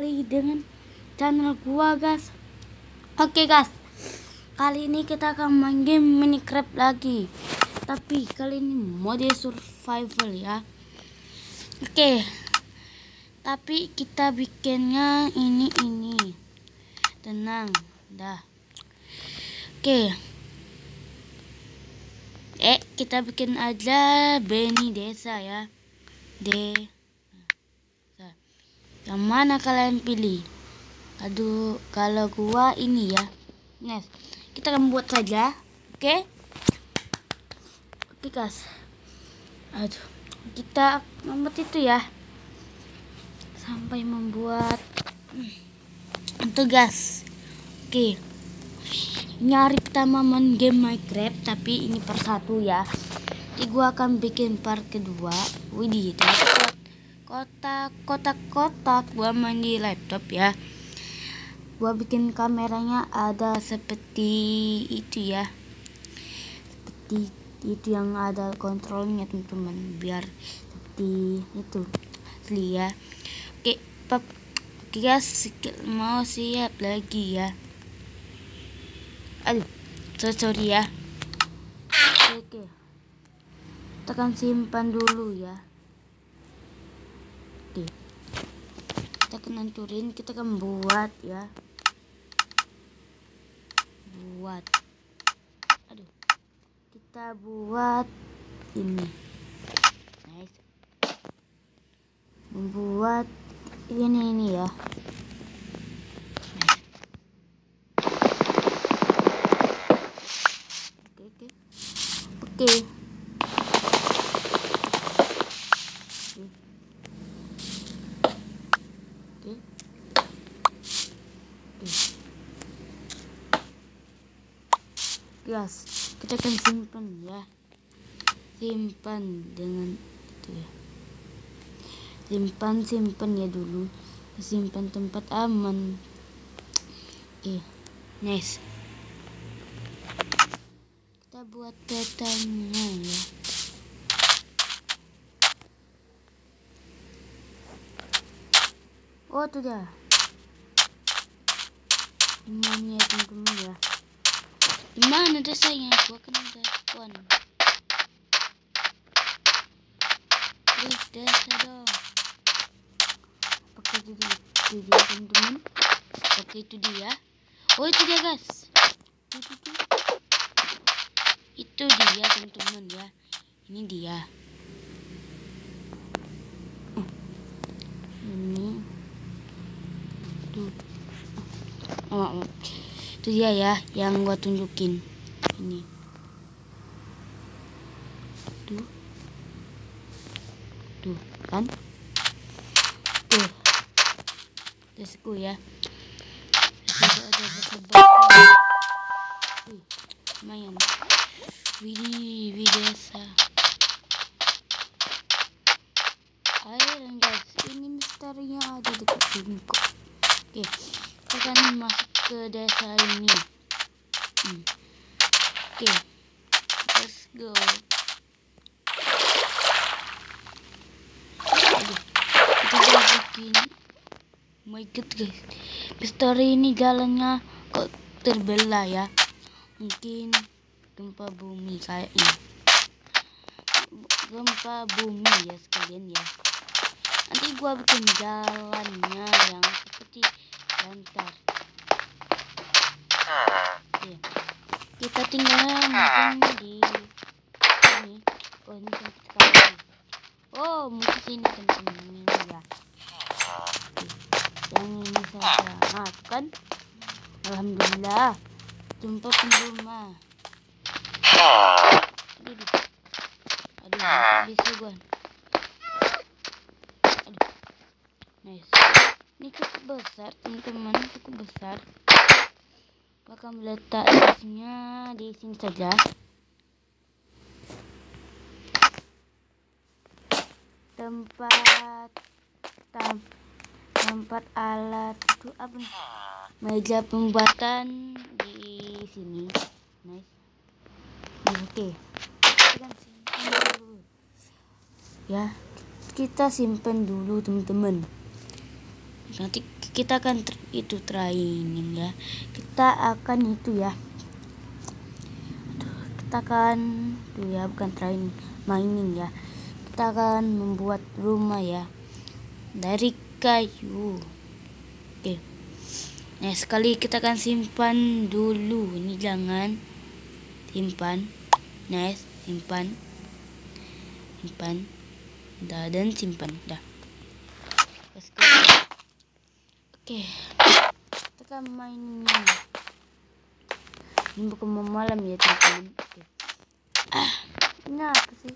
kembali dengan channel gua guys. Oke guys. Kali ini kita akan main game Minecraft lagi. Tapi kali ini mode survival ya. Oke. Tapi kita bikinnya ini ini. Tenang Dah. Oke. Eh kita bikin aja Benny desa ya. D yang mana kalian pilih? Aduh, kalau gua ini ya. Nes, kita akan buat saja. Oke? Okay? Guys. Aduh, kita membuat itu ya. Sampai membuat untuk gas. Oke. Okay. Nyari pertama main game Minecraft, tapi ini per satu ya. Jadi gua akan bikin part kedua. Widih, dapat kotak kotak. Gua main di laptop ya. Gua bikin kameranya ada seperti itu ya. Seperti itu yang ada kontrolnya teman-teman. Biar seperti itu. Asli ya. Oke pap guys mau siap lagi ya. Aduh so sorry ya. Oke tekan simpan dulu ya Oke. Kita akan hancurin, kita akan buat ya. Buat. Aduh. Kita buat ini. Nice. Membuat ini ini ya. Oke, oke. Oke. Guys kita akan simpan ya. Simpan dengan itu ya. Simpan simpan ya dulu. Simpan tempat aman. Oke nice. Kita buat petanya ya. Oh tuh dah ini ya teman-teman ya Gimana desanya? Gua udah spawn. Please desa dong. Oke itu dia, itu dia teman-teman. Oke itu dia. Oh itu dia guys. Itu dia teman-teman ya. Ini dia. Ini. Tuh. Oh, oh itu dia ya yang gua tunjukin. Ini. Tuh. Tuh kan? Tuh. Desku ya. Lumayan. Widih widesa. Ayo guys ini misterinya ada dekat sini kok. Oke kita akan masuk ke desa ini hmm. oke okay. let's go. Kita bikin my god guys. Misteri ini jalannya kok terbelah ya? Mungkin gempa bumi kayaknya. Gempa bumi ya sekalian ya. Nanti gua bikin jalannya yang seperti lantar Oke. kita tinggal mungkin di ini oh ini sekali. Oh mungkin sini teman-teman ya Oke. yang ini saja. Nah kan? Alhamdulillah. Jumpa rumah aduh aduh. Bisa gua. Aduh. Nice. Ini cukup besar teman-teman. Cukup besar akan meletak isinya di sini saja? Tempat tam, tempat alat itu apa? Meja pembuatan di sini. Nice. Oke. Okay. ya kita simpan dulu teman-teman nanti kita akan itu training ya. Kita akan itu ya. Kita akan tuh ya bukan training mining ya. Kita akan membuat rumah ya. Dari kayu. Oke. Nah sekali kita akan simpan dulu. Ini jangan simpan. Nice simpan. Simpan. Dah dan simpan. Dah let's go Oke, kita main ini bukan malam ya teman-teman. Oke. Ah, ini apa sih?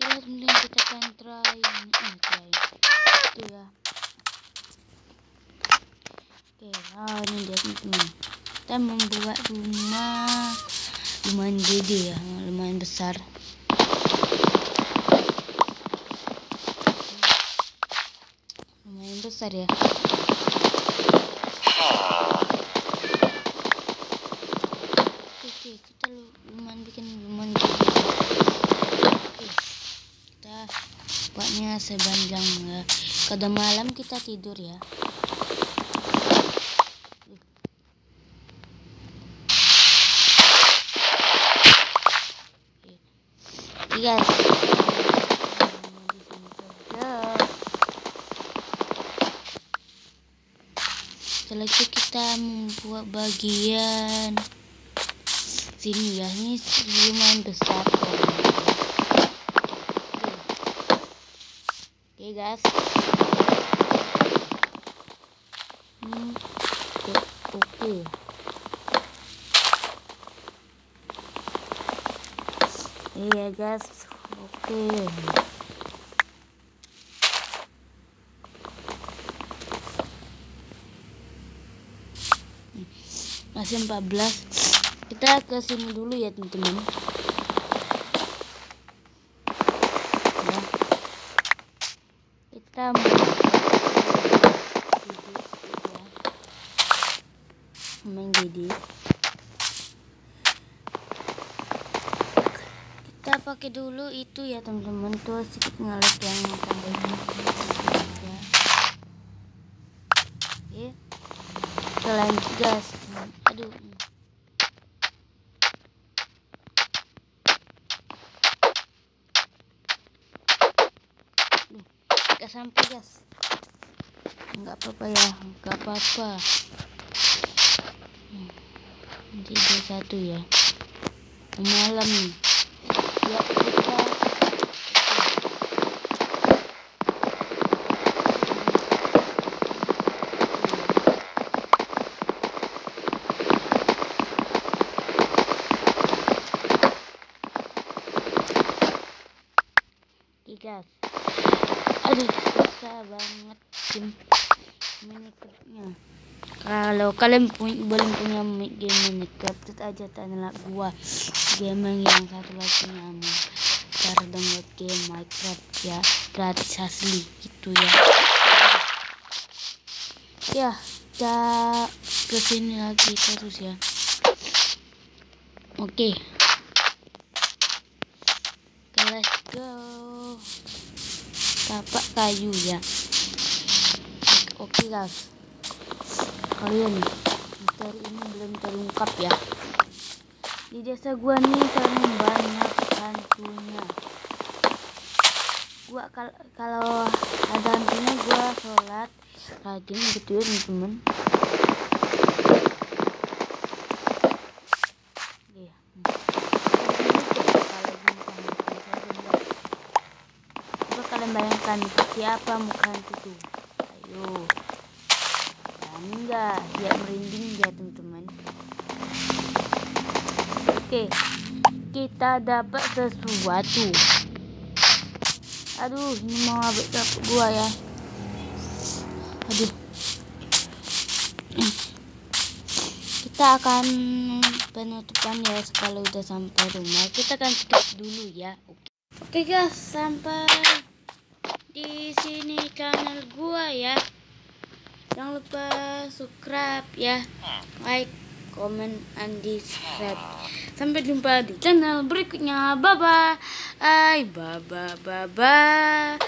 Oke, kemudian kita akan try ini, eh, try itu ya. Oke, ah ini dia teman-teman. Kita membuat rumah lumayan gede ya, lumayan besar. Besar ya oke kita lumayan bikin lumayan gitu. oke kita buatnya sepanjang ya. Kada malam kita tidur ya. Guys setelah itu kita membuat bagian sini ya ini lumayan besar oke okay, guys hmm, oke okay. iya guys oke okay. Masih 14 kita ke sini dulu ya teman-teman. Ya. kita main gede kita pakai dulu itu ya teman-teman. Tuh sedikit ngelek yang tambah ya. oke. Kita lanjut guys aduh gak sampai guys nggak apa-apa ya nggak apa-apa. Nanti ada satu ya. Malam ya kita guys aduh susah banget game Minecraftnya kalau kalian punya belum punya game Minecraft terus aja tanya gua game yang satu lagi namanya cara download game Minecraft ya gratis asli gitu ya. Ya kita ke sini lagi terus ya. Oke. Okay. let's go tapak kayu ya. Oke okay, guys. Kalian misteri ini belum terungkap ya. Di desa gua nih sangat banyak hantunya gua kal kalau ada hantunya gua sholat. Rajin gitu ya teman-teman bayangkan siapa muka hantu tuh ayo. Berani nggak siap merinding ya teman-teman. Oke kita dapat sesuatu. Aduh ini mau habis dapet gua ya. Aduh. Kita akan penutupan ya kalau udah sampai rumah. Kita akan skip dulu ya. Oke Oke guys, sampai di sini channel gua ya jangan lupa subscribe ya like comment, and subscribe. Sampai jumpa di channel berikutnya. Bye bye. Bye bye bye bye.